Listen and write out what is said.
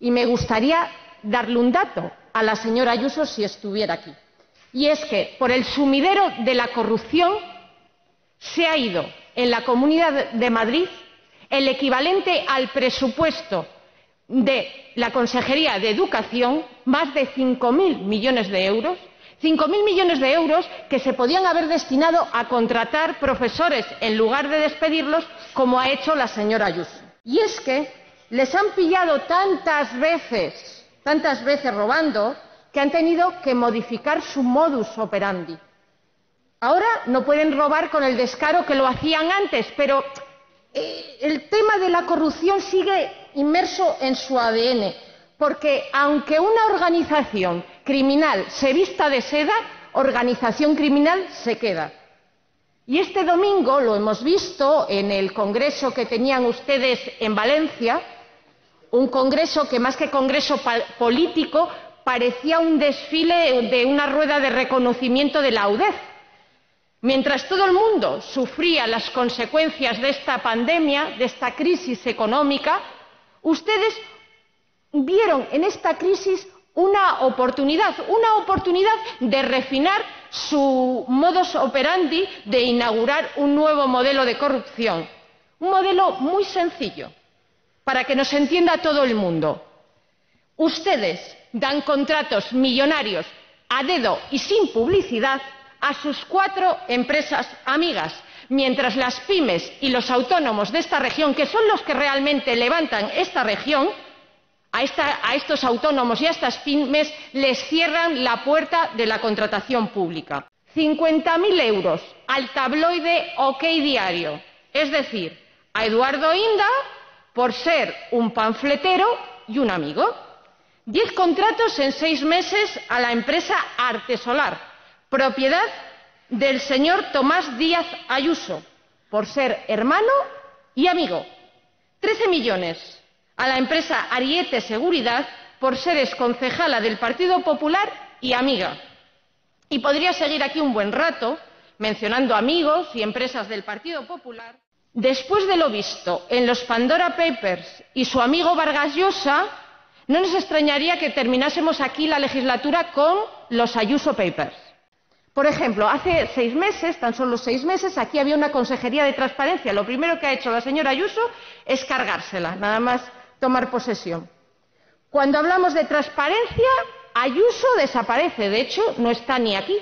Y me gustaría darle un dato a la señora Ayuso si estuviera aquí. Y es que por el sumidero de la corrupción se ha ido en la Comunidad de Madrid el equivalente al presupuesto de la Consejería de Educación, más de 5.000 millones de euros, 5.000 millones de euros que se podían haber destinado a contratar profesores en lugar de despedirlos, como ha hecho la señora Ayuso. Y es que les han pillado tantas veces, tantas veces robando, que han tenido que modificar su modus operandi. Ahora no pueden robar con el descaro que lo hacían antes, pero eh, el tema de la corrupción sigue inmerso en su ADN, porque aunque una organización criminal se vista de seda, organización criminal se queda. Y este domingo lo hemos visto en el congreso que tenían ustedes en Valencia, un congreso que más que congreso político parecía un desfile de una rueda de reconocimiento de la. Mientras todo el mundo sufría las consecuencias de esta pandemia, de esta crisis económica, ustedes vieron en esta crisis una oportunidad, una oportunidad de refinar su modus operandi, de inaugurar un nuevo modelo de corrupción. Un modelo muy sencillo, para que nos entienda todo el mundo. Ustedes dan contratos millonarios a dedo y sin publicidad a sus cuatro empresas amigas, mientras las pymes y los autónomos de esta región, que son los que realmente levantan esta región, a, estos autónomos y a estas pymes les cierran la puerta de la contratación pública. 50.000 euros al tabloide OK Diario, es decir, a Eduardo Inda por ser un panfletero y un amigo. Diez contratos en seis meses a la empresa Artesolar, propiedad del señor Tomás Díaz Ayuso, por ser hermano y amigo. Trece millones a la empresa Ariete Seguridad, por ser exconcejala del Partido Popular y amiga. Y podría seguir aquí un buen rato mencionando amigos y empresas del Partido Popular. Después de lo visto en los Pandora Papers y su amigo Vargas Llosa, no nos extrañaría que terminásemos aquí la legislatura con los Ayuso Papers. Por ejemplo, hace seis meses, tan solo seis meses, aquí había una consejería de transparencia. Lo primero que ha hecho la señora Ayuso es cargársela, nada más tomar posesión. Cuando hablamos de transparencia, Ayuso desaparece. De hecho, no está ni aquí.